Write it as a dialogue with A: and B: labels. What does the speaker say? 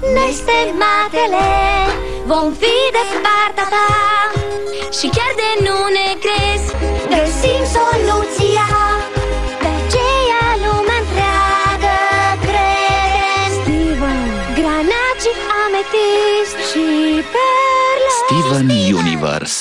A: Noi spermatele Vom fi de partea ta. Și chiar de nu ne crezi Găsim soluția. De aceea lumea întreagă crede Steven. Granaci, ametist și perle
B: Steven Universe.